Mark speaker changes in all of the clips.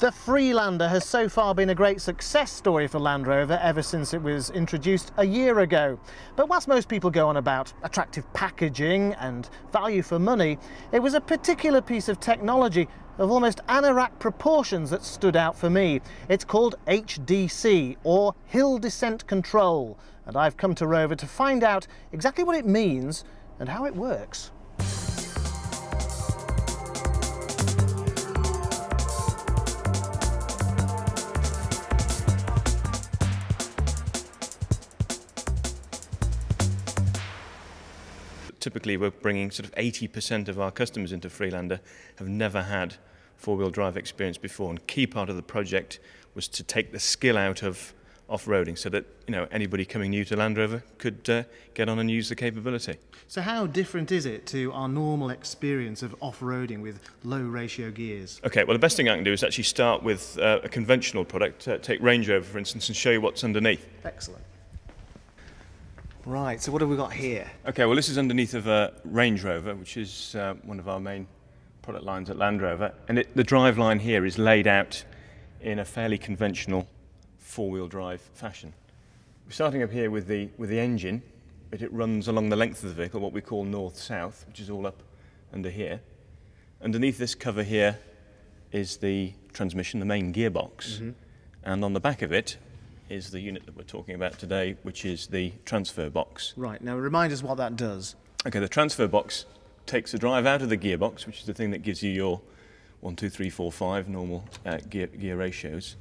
Speaker 1: The Freelander has so far been a great success story for Land Rover ever since it was introduced a year ago. But whilst most people go on about attractive packaging and value for money, it was a particular piece of technology of almost anorak proportions that stood out for me. It's called HDC, or Hill Descent Control, and I've come to Rover to find out exactly what it means and how it works.
Speaker 2: Typically we're bringing sort of 80% of our customers into Freelander have never had four-wheel drive experience before and key part of the project was to take the skill out of off-roading so that you know anybody coming new to Land Rover could uh, get on and use the capability.
Speaker 1: So how different is it to our normal experience of off-roading with low ratio gears?
Speaker 2: Okay, well the best thing I can do is actually start with uh, a conventional product, uh, take Range Rover for instance and show you what's underneath.
Speaker 1: Excellent. Right, so what have we got here?
Speaker 2: Okay, well this is underneath of a Range Rover, which is uh, one of our main product lines at Land Rover, and it, the drive line here is laid out in a fairly conventional four-wheel drive fashion. We're starting up here with the, with the engine, but it runs along the length of the vehicle, what we call north-south, which is all up under here. Underneath this cover here is the transmission, the main gearbox, mm -hmm. and on the back of it is the unit that we're talking about today, which is the transfer box.
Speaker 1: Right, now remind us what that does.
Speaker 2: Okay, the transfer box takes the drive out of the gearbox, which is the thing that gives you your one, two, three, four, five normal uh, gear, gear ratios,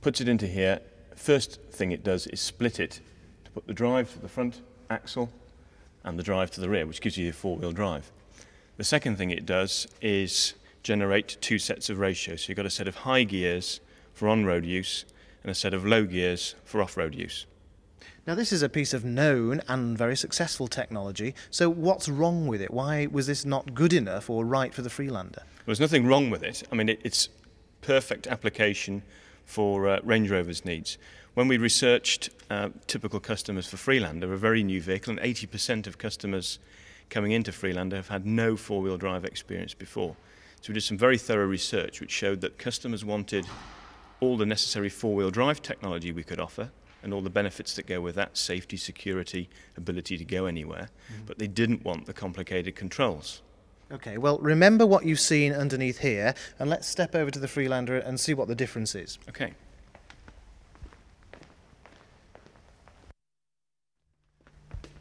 Speaker 2: puts it into here. First thing it does is split it to put the drive to the front axle and the drive to the rear, which gives you the four-wheel drive. The second thing it does is generate two sets of ratios. So you've got a set of high gears for on-road use and a set of low gears for off-road use.
Speaker 1: Now this is a piece of known and very successful technology, so what's wrong with it? Why was this not good enough or right for the Freelander?
Speaker 2: There's nothing wrong with it. I mean, it, it's perfect application for uh, Range Rover's needs. When we researched uh, typical customers for Freelander, a very new vehicle, and 80% of customers coming into Freelander have had no four-wheel drive experience before. So we did some very thorough research which showed that customers wanted all the necessary four-wheel drive technology we could offer and all the benefits that go with that, safety, security, ability to go anywhere, mm. but they didn't want the complicated controls.
Speaker 1: Okay, well, remember what you've seen underneath here, and let's step over to the Freelander and see what the difference is.
Speaker 2: Okay.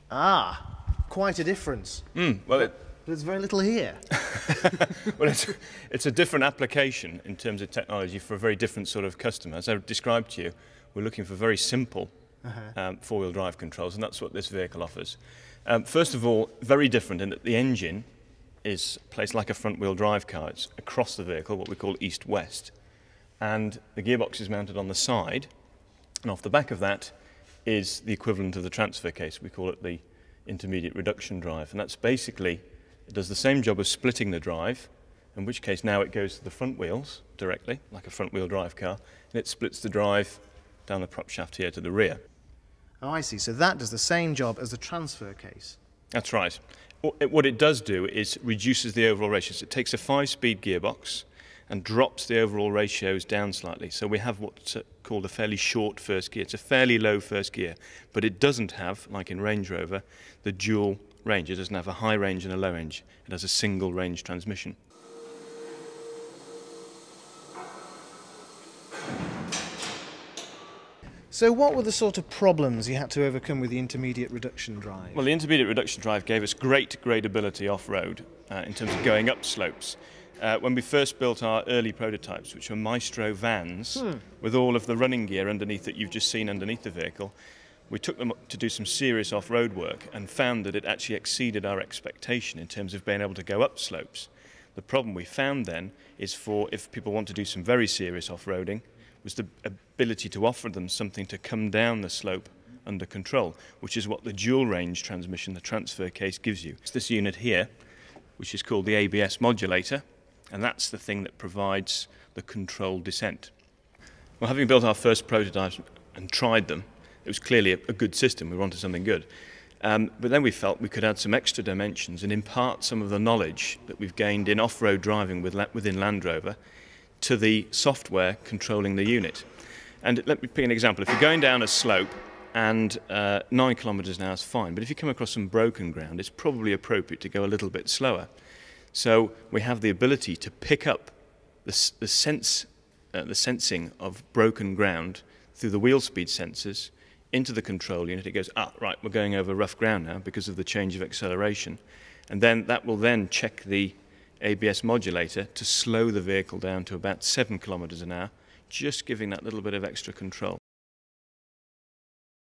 Speaker 1: Ah, quite a difference.
Speaker 2: Mm, well, it,
Speaker 1: there's very little here.
Speaker 2: well, it's, it's a different application in terms of technology for a very different sort of customer. As I've described to you, we're looking for very simple uh -huh. um, four-wheel drive controls, and that's what this vehicle offers. Um, first of all, very different in that the engine is placed like a front-wheel drive car. It's across the vehicle, what we call east-west. And the gearbox is mounted on the side, and off the back of that is the equivalent of the transfer case. We call it the intermediate reduction drive, and that's basically it does the same job of splitting the drive, in which case now it goes to the front wheels directly, like a front wheel drive car, and it splits the drive down the prop shaft here to the rear.
Speaker 1: Oh, I see. So that does the same job as the transfer case.
Speaker 2: That's right. What it does do is reduces the overall ratios. It takes a five-speed gearbox and drops the overall ratios down slightly. So we have what's uh, called a fairly short first gear. It's a fairly low first gear, but it doesn't have, like in Range Rover, the dual range. It doesn't have a high range and a low range. It has a single range transmission.
Speaker 1: So what were the sort of problems you had to overcome with the intermediate reduction drive?
Speaker 2: Well, the intermediate reduction drive gave us great gradability off-road uh, in terms of going up slopes. Uh, when we first built our early prototypes, which were Maestro vans, hmm. with all of the running gear underneath that you've just seen underneath the vehicle, we took them to do some serious off-road work and found that it actually exceeded our expectation in terms of being able to go up slopes. The problem we found then is for if people want to do some very serious off-roading, was the ability to offer them something to come down the slope under control, which is what the dual range transmission, the transfer case, gives you. It's this unit here, which is called the ABS modulator, and that's the thing that provides the controlled descent. Well, having built our first prototypes and tried them, it was clearly a, a good system. We wanted something good. Um, but then we felt we could add some extra dimensions and impart some of the knowledge that we've gained in off-road driving with, within Land Rover to the software controlling the unit. And let me pick an example. If you're going down a slope and uh, nine kilometres an hour is fine, but if you come across some broken ground, it's probably appropriate to go a little bit slower. So we have the ability to pick up the, the sense, uh, the sensing of broken ground through the wheel speed sensors into the control unit. It goes, ah, right, we're going over rough ground now because of the change of acceleration. And then that will then check the ABS modulator to slow the vehicle down to about seven kilometres an hour, just giving that little bit of extra control.